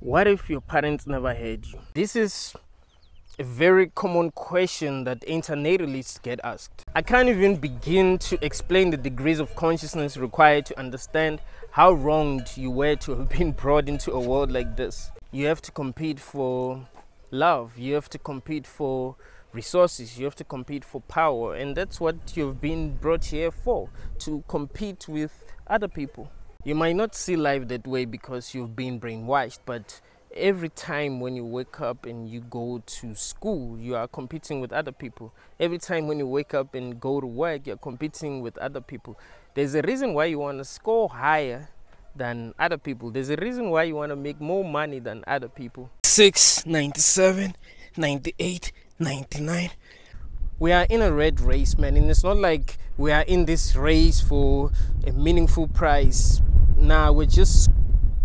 What if your parents never had you? This is a very common question that antinatalists get asked. I can't even begin to explain the degrees of consciousness required to understand how wronged you were to have been brought into a world like this. You have to compete for love, you have to compete for resources, you have to compete for power, and that's what you've been brought here for to compete with other people. You might not see life that way because you've been brainwashed, but every time when you wake up and you go to school, you are competing with other people. Every time when you wake up and go to work, you're competing with other people. There's a reason why you want to score higher than other people. There's a reason why you want to make more money than other people. 6, 97, 98, 99. We are in a red race, man, and it's not like we are in this race for a meaningful prize. Nah, we're just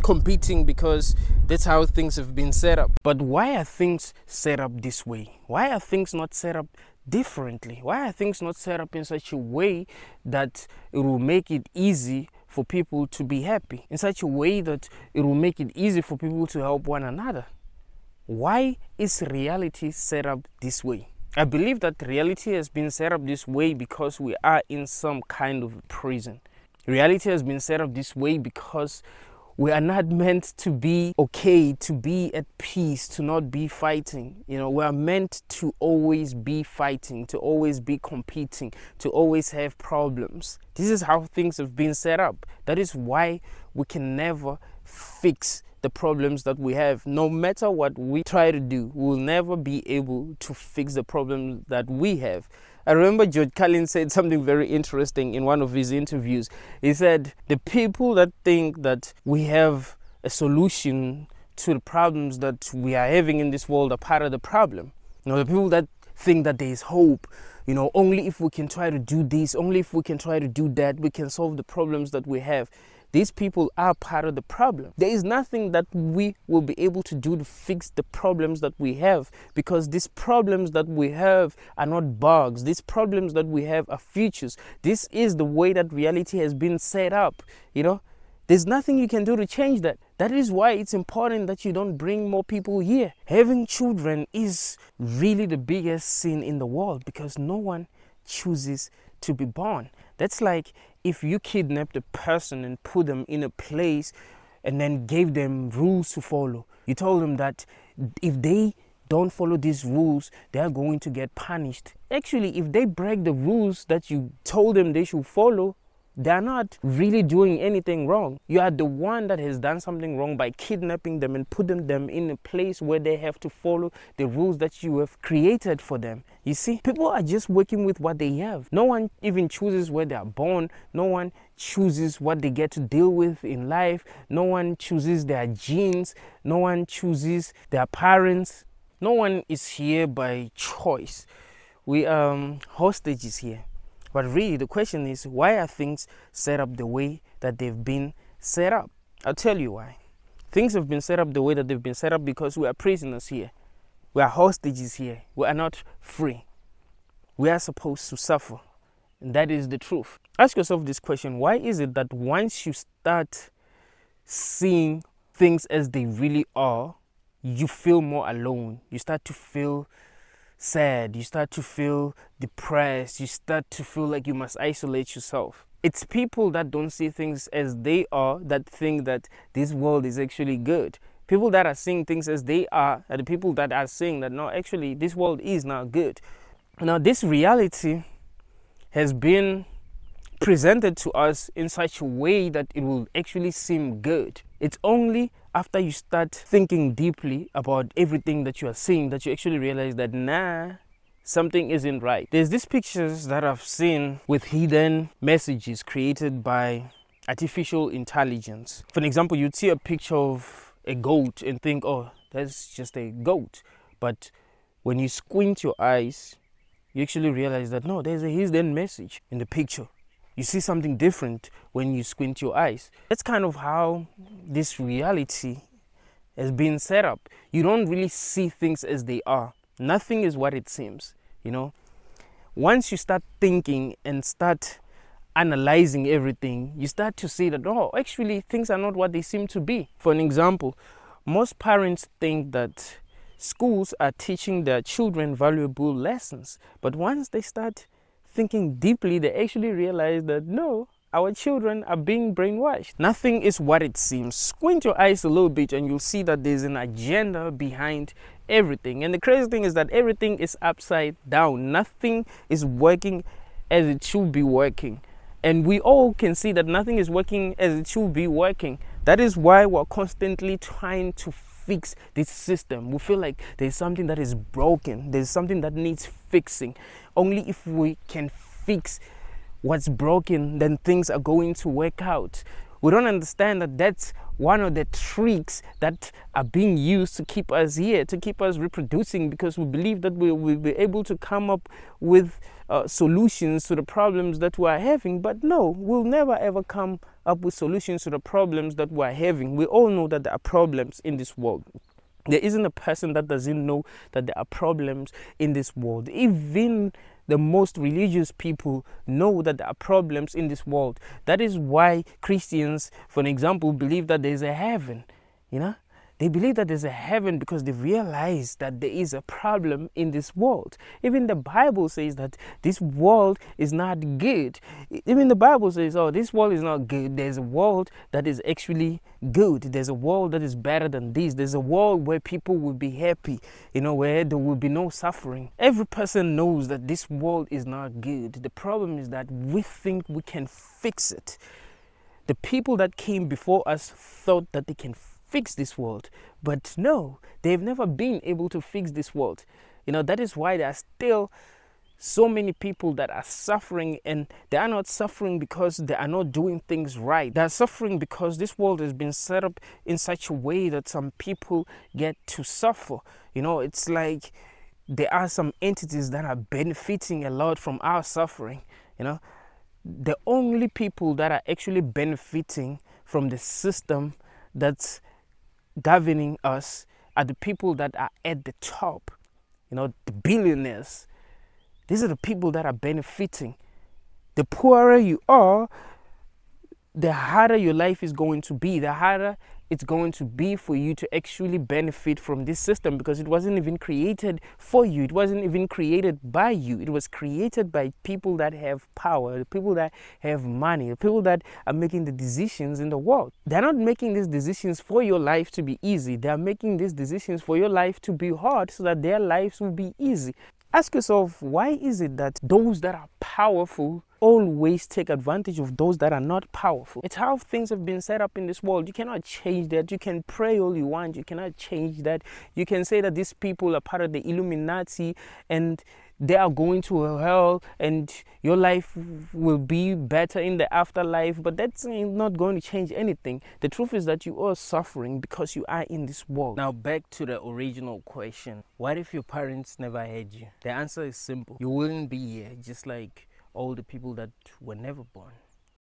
competing because that's how things have been set up. But why are things set up this way? Why are things not set up differently? Why are things not set up in such a way that it will make it easy for people to be happy? In such a way that it will make it easy for people to help one another? Why is reality set up this way? I believe that reality has been set up this way because we are in some kind of prison. Reality has been set up this way because we are not meant to be okay, to be at peace, to not be fighting. You know, we are meant to always be fighting, to always be competing, to always have problems. This is how things have been set up. That is why we can never fix the problems that we have. No matter what we try to do, we'll never be able to fix the problems that we have. I remember George Carlin said something very interesting in one of his interviews. He said, The people that think that we have a solution to the problems that we are having in this world are part of the problem. You know, the people that think that there is hope, you know, only if we can try to do this, only if we can try to do that, we can solve the problems that we have. These people are part of the problem. There is nothing that we will be able to do to fix the problems that we have because these problems that we have are not bugs. These problems that we have are futures. This is the way that reality has been set up, you know. There's nothing you can do to change that. That is why it's important that you don't bring more people here. Having children is really the biggest sin in the world because no one chooses to be born. That's like if you kidnapped a person and put them in a place and then gave them rules to follow, you told them that if they don't follow these rules, they are going to get punished. Actually, if they break the rules that you told them they should follow, they're not really doing anything wrong. You are the one that has done something wrong by kidnapping them and putting them in a place where they have to follow the rules that you have created for them. You see, people are just working with what they have. No one even chooses where they are born. No one chooses what they get to deal with in life. No one chooses their genes. No one chooses their parents. No one is here by choice. We are um, hostages here. But really, the question is why are things set up the way that they've been set up? I'll tell you why. Things have been set up the way that they've been set up because we are prisoners here. We are hostages here. We are not free. We are supposed to suffer. And that is the truth. Ask yourself this question why is it that once you start seeing things as they really are, you feel more alone? You start to feel sad, you start to feel depressed, you start to feel like you must isolate yourself. It's people that don't see things as they are that think that this world is actually good. People that are seeing things as they are are the people that are saying that no, actually, this world is not good. Now, this reality has been presented to us in such a way that it will actually seem good. It's only after you start thinking deeply about everything that you are seeing that you actually realize that nah, something isn't right. There's these pictures that I've seen with hidden messages created by artificial intelligence. For an example, you'd see a picture of a goat and think, oh, that's just a goat. But when you squint your eyes, you actually realize that no, there's a hidden message in the picture you see something different when you squint your eyes. That's kind of how this reality has been set up. You don't really see things as they are. Nothing is what it seems, you know. Once you start thinking and start analyzing everything, you start to see that, oh, actually, things are not what they seem to be. For an example, Most parents think that schools are teaching their children valuable lessons, but once they start thinking deeply, they actually realize that no, our children are being brainwashed. Nothing is what it seems. Squint your eyes a little bit and you'll see that there's an agenda behind everything. And the crazy thing is that everything is upside down. Nothing is working as it should be working. And we all can see that nothing is working as it should be working. That is why we're constantly trying to fix this system. We feel like there's something that is broken, there's something that needs fixing. Only if we can fix what's broken, then things are going to work out. We don't understand that that's one of the tricks that are being used to keep us here, to keep us reproducing, because we believe that we will be able to come up with uh, solutions to the problems that we are having. But no, we'll never ever come up with solutions to the problems that we are having. We all know that there are problems in this world. There isn't a person that doesn't know that there are problems in this world. Even the most religious people know that there are problems in this world. That is why Christians, for an example, believe that there's a heaven. You know, they believe that there's a heaven because they realize that there is a problem in this world. Even the Bible says that this world is not good. Even the Bible says, oh, this world is not good. There's a world that is actually good. There's a world that is better than this. There's a world where people will be happy, you know, where there will be no suffering. Every person knows that this world is not good. The problem is that we think we can fix it. The people that came before us thought that they can fix this world. But no, they've never been able to fix this world. You know, that is why there are still so many people that are suffering and they are not suffering because they are not doing things right. They are suffering because this world has been set up in such a way that some people get to suffer. You know, it's like there are some entities that are benefiting a lot from our suffering. You know, the only people that are actually benefiting from the system that's governing us are the people that are at the top, you know, the billionaires. These are the people that are benefiting. The poorer you are, the harder your life is going to be, the harder it's going to be for you to actually benefit from this system because it wasn't even created for you. It wasn't even created by you. It was created by people that have power, the people that have money, the people that are making the decisions in the world. They're not making these decisions for your life to be easy. They're making these decisions for your life to be hard so that their lives will be easy. Ask yourself, why is it that those that are powerful always take advantage of those that are not powerful? It's how things have been set up in this world. You cannot change that. You can pray all you want. You cannot change that. You can say that these people are part of the Illuminati and they are going to hell and your life will be better in the afterlife but that's not going to change anything the truth is that you are suffering because you are in this world now back to the original question what if your parents never had you the answer is simple you wouldn't be here just like all the people that were never born